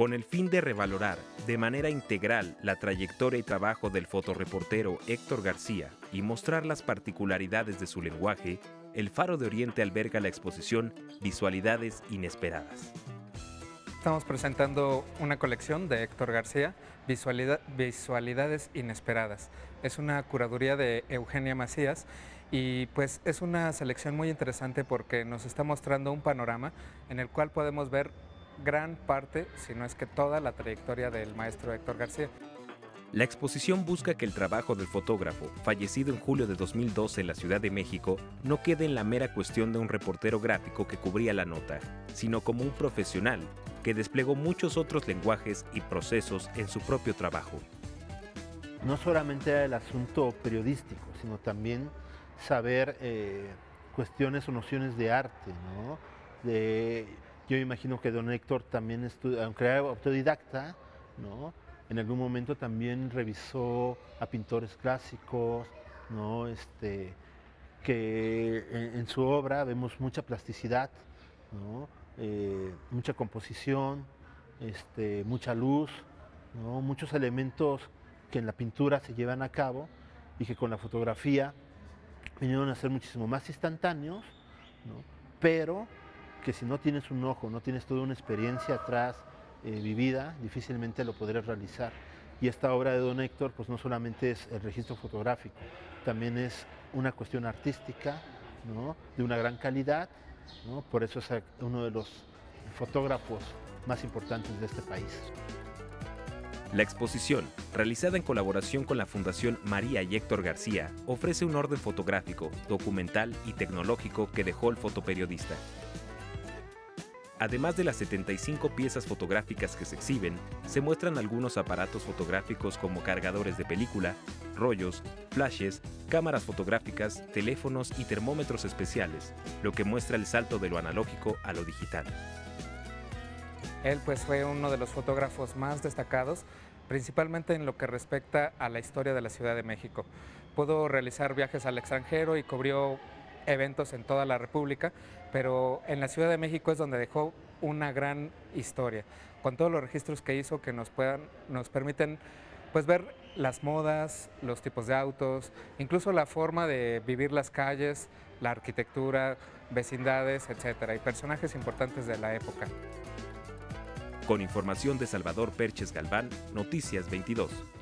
Con el fin de revalorar de manera integral la trayectoria y trabajo del fotoreportero Héctor García y mostrar las particularidades de su lenguaje, el Faro de Oriente alberga la exposición Visualidades Inesperadas. Estamos presentando una colección de Héctor García, Visualidades Inesperadas. Es una curaduría de Eugenia Macías y pues es una selección muy interesante porque nos está mostrando un panorama en el cual podemos ver gran parte, si no es que toda la trayectoria del maestro Héctor García. La exposición busca que el trabajo del fotógrafo, fallecido en julio de 2012 en la Ciudad de México, no quede en la mera cuestión de un reportero gráfico que cubría la nota, sino como un profesional que desplegó muchos otros lenguajes y procesos en su propio trabajo. No solamente era el asunto periodístico, sino también saber eh, cuestiones o nociones de arte, ¿no? De, yo imagino que don Héctor también, aunque era autodidacta, ¿no? en algún momento también revisó a pintores clásicos, ¿no? este, que en, su obra vemos mucha plasticidad, eh, mucha composición, este, mucha luz, muchos elementos que en la pintura se llevan a cabo y que con la fotografía vinieron a ser muchísimo más instantáneos, pero que si no tienes un ojo, no tienes toda una experiencia atrás eh, vivida, difícilmente lo podrás realizar. Y esta obra de Don Héctor, pues no solamente es el registro fotográfico, también es una cuestión artística, de una gran calidad, por eso es uno de los fotógrafos más importantes de este país. La exposición, realizada en colaboración con la Fundación María y Héctor García, ofrece un orden fotográfico, documental y tecnológico que dejó el fotoperiodista. Además de las 75 piezas fotográficas que se exhiben, se muestran algunos aparatos fotográficos como cargadores de película, rollos, flashes, cámaras fotográficas, teléfonos y termómetros especiales, lo que muestra el salto de lo analógico a lo digital. Él pues fue uno de los fotógrafos más destacados, principalmente en lo que respecta a la historia de la Ciudad de México. Pudo realizar viajes al extranjero y cubrió eventos en toda la República, pero en la Ciudad de México es donde dejó una gran historia, con todos los registros que hizo que nos, puedan, nos permiten pues, ver las modas, los tipos de autos, incluso la forma de vivir las calles, la arquitectura, vecindades, etcétera, y personajes importantes de la época. Con información de Salvador Perches Galván, Noticias 22.